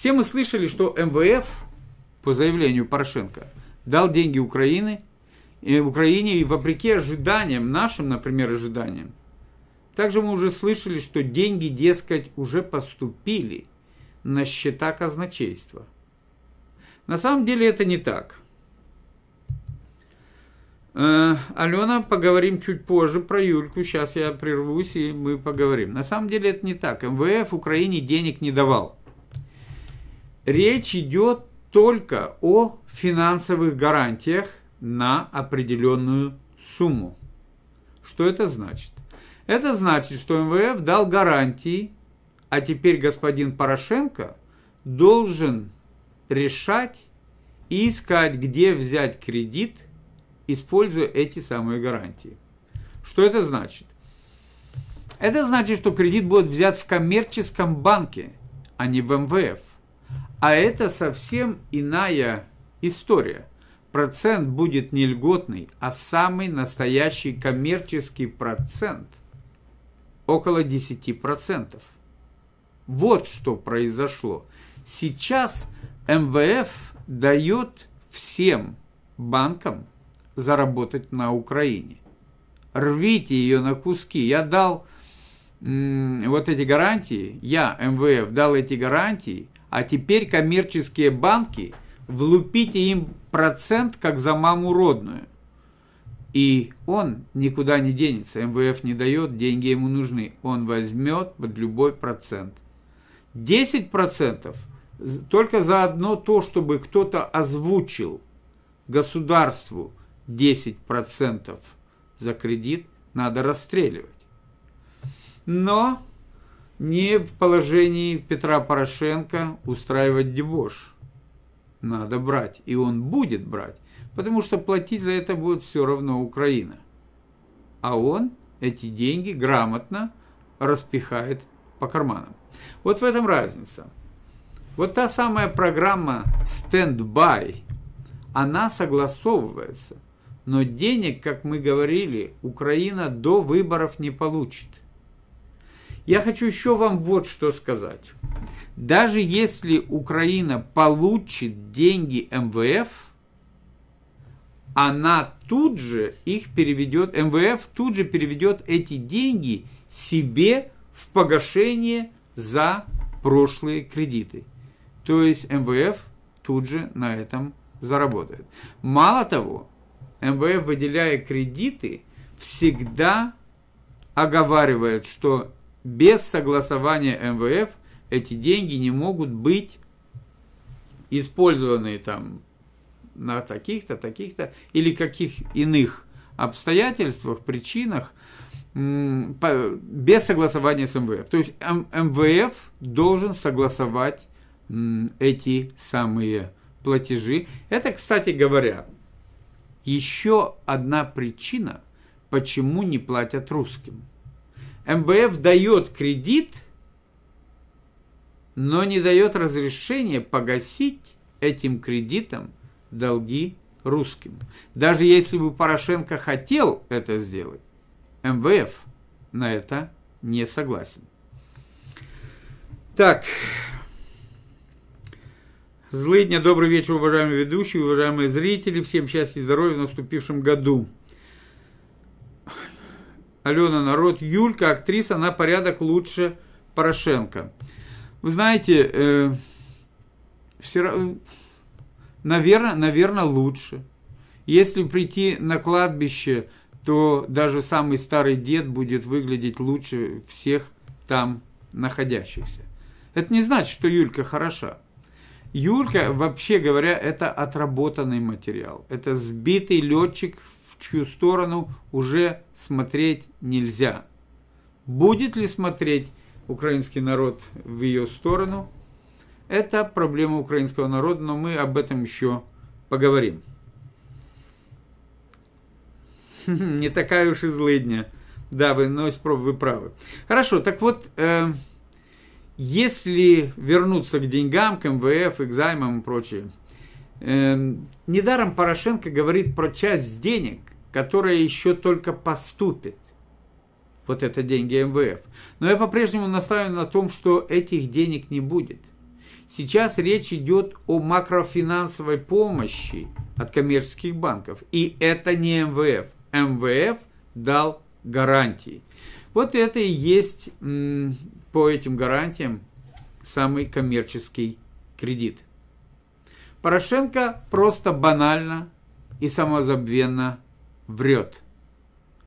Все мы слышали, что МВФ, по заявлению Порошенко, дал деньги Украины, и Украине, и вопреки ожиданиям, нашим, например, ожиданиям, также мы уже слышали, что деньги, дескать, уже поступили на счета казначейства. На самом деле это не так. Э, Алена, поговорим чуть позже про Юльку. Сейчас я прервусь, и мы поговорим. На самом деле это не так. МВФ Украине денег не давал. Речь идет только о финансовых гарантиях на определенную сумму. Что это значит? Это значит, что МВФ дал гарантии, а теперь господин Порошенко должен решать и искать, где взять кредит, используя эти самые гарантии. Что это значит? Это значит, что кредит будет взят в коммерческом банке, а не в МВФ. А это совсем иная история. Процент будет не льготный, а самый настоящий коммерческий процент. Около 10%. Вот что произошло. Сейчас МВФ дает всем банкам заработать на Украине. Рвите ее на куски. Я дал вот эти гарантии, я, МВФ, дал эти гарантии, а теперь коммерческие банки, влупите им процент, как за маму родную. И он никуда не денется, МВФ не дает, деньги ему нужны. Он возьмет под любой процент. 10% только за одно то, чтобы кто-то озвучил государству 10% за кредит, надо расстреливать. Но не в положении Петра Порошенко устраивать дебош. Надо брать, и он будет брать, потому что платить за это будет все равно Украина. А он эти деньги грамотно распихает по карманам. Вот в этом разница. Вот та самая программа «Stand-By», она согласовывается, но денег, как мы говорили, Украина до выборов не получит. Я хочу еще вам вот что сказать. Даже если Украина получит деньги МВФ, она тут же их переведет, МВФ тут же переведет эти деньги себе в погашение за прошлые кредиты. То есть МВФ тут же на этом заработает. Мало того, МВФ, выделяя кредиты, всегда оговаривает, что без согласования МВФ эти деньги не могут быть использованы там на таких-то, таких-то или каких иных обстоятельствах, причинах без согласования с МВФ. То есть МВФ должен согласовать эти самые платежи. Это, кстати говоря, еще одна причина, почему не платят русским. МВФ дает кредит, но не дает разрешения погасить этим кредитом долги русским. Даже если бы Порошенко хотел это сделать, МВФ на это не согласен. Так, Злыдня, добрый вечер, уважаемые ведущие, уважаемые зрители. Всем счастья и здоровья в наступившем году. Алена Народ, Юлька, актриса, на порядок лучше Порошенко. Вы знаете, э, все, наверное, наверное, лучше. Если прийти на кладбище, то даже самый старый дед будет выглядеть лучше всех там находящихся. Это не значит, что Юлька хороша. Юлька, вообще говоря, это отработанный материал. Это сбитый летчик чью сторону уже смотреть нельзя. Будет ли смотреть украинский народ в ее сторону? Это проблема украинского народа, но мы об этом еще поговорим. Не такая уж и злыдня. Да, вы, но вы правы. Хорошо, так вот, э, если вернуться к деньгам, к МВФ, к займам и прочее, э, недаром Порошенко говорит про часть денег, которая еще только поступит. Вот это деньги МВФ. Но я по-прежнему настаиваю на том, что этих денег не будет. Сейчас речь идет о макрофинансовой помощи от коммерческих банков. И это не МВФ. МВФ дал гарантии. Вот это и есть по этим гарантиям самый коммерческий кредит. Порошенко просто банально и самозабвенно врет.